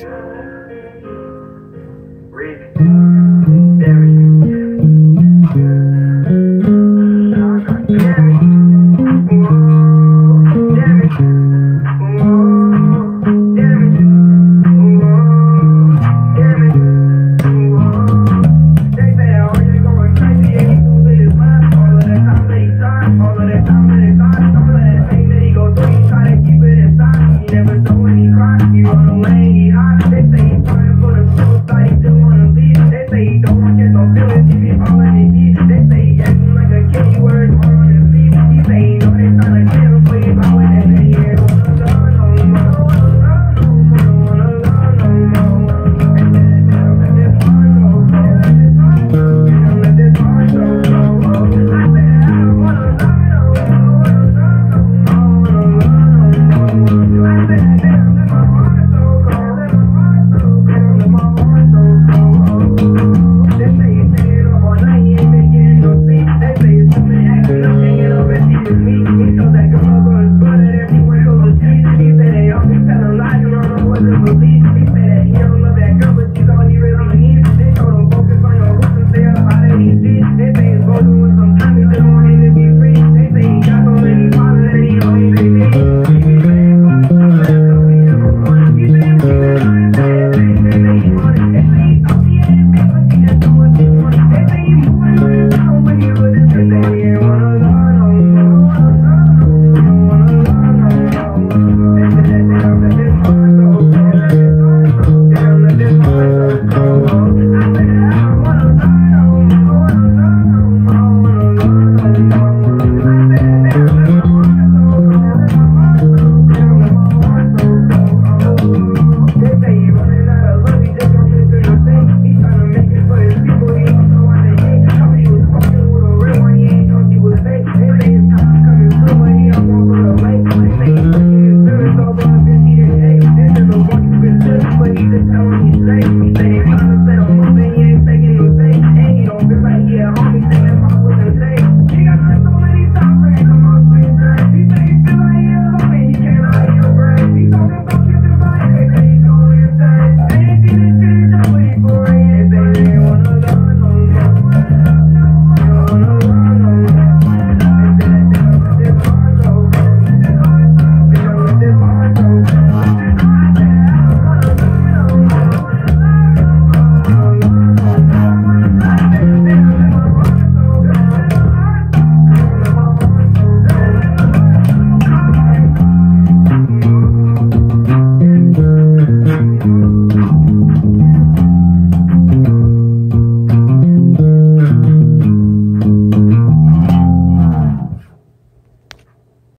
all of that time. They say he don't want his ability